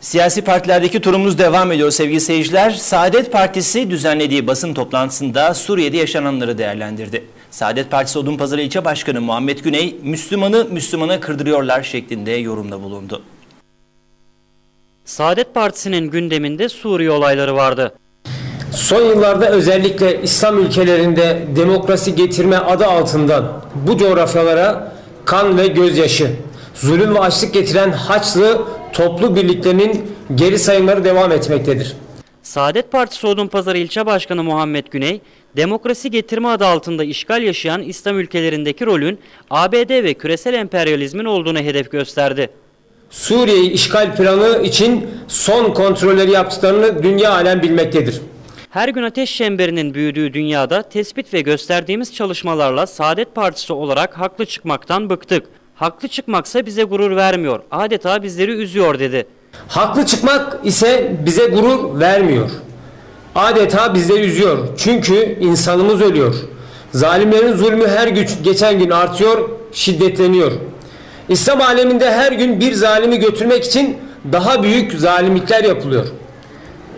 Siyasi partilerdeki turumuz devam ediyor sevgili seyirciler. Saadet Partisi düzenlediği basın toplantısında Suriye'de yaşananları değerlendirdi. Saadet Partisi Odunpazarı İlçe Başkanı Muhammed Güney, Müslümanı Müslümana kırdırıyorlar şeklinde yorumda bulundu. Saadet Partisi'nin gündeminde Suriye olayları vardı. Son yıllarda özellikle İslam ülkelerinde demokrasi getirme adı altından bu coğrafyalara kan ve gözyaşı, zulüm ve açlık getiren Haçlı toplu birliklerinin geri sayımları devam etmektedir. Saadet Partisi Odunpazarı İlçe Başkanı Muhammed Güney, demokrasi getirme adı altında işgal yaşayan İslam ülkelerindeki rolün ABD ve küresel emperyalizmin olduğunu hedef gösterdi. Suriye'yi işgal planı için son kontrolleri yaptıklarını dünya alem bilmektedir. Her gün ateş çemberinin büyüdüğü dünyada tespit ve gösterdiğimiz çalışmalarla Saadet Partisi olarak haklı çıkmaktan bıktık. Haklı çıkmaksa bize gurur vermiyor, adeta bizleri üzüyor dedi. Haklı çıkmak ise bize gurur vermiyor. Adeta bizleri üzüyor. Çünkü insanımız ölüyor. Zalimlerin zulmü her güç geçen gün artıyor, şiddetleniyor. İslam aleminde her gün bir zalimi götürmek için daha büyük zalimlikler yapılıyor.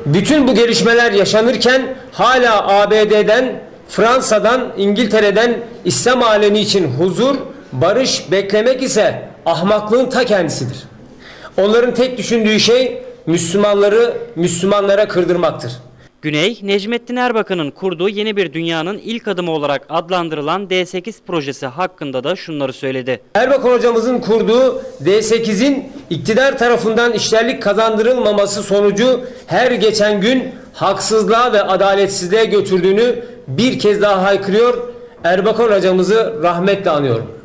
Bütün bu gelişmeler yaşanırken hala ABD'den, Fransa'dan, İngiltere'den İslam alemi için huzur, barış beklemek ise ahmaklığın ta kendisidir. Onların tek düşündüğü şey Müslümanları Müslümanlara kırdırmaktır. Güney, Necmettin Erbakan'ın kurduğu yeni bir dünyanın ilk adımı olarak adlandırılan D8 projesi hakkında da şunları söyledi. Erbakan hocamızın kurduğu D8'in iktidar tarafından işlerlik kazandırılmaması sonucu her geçen gün haksızlığa ve adaletsizliğe götürdüğünü bir kez daha haykırıyor. Erbakan hocamızı rahmetle anıyorum.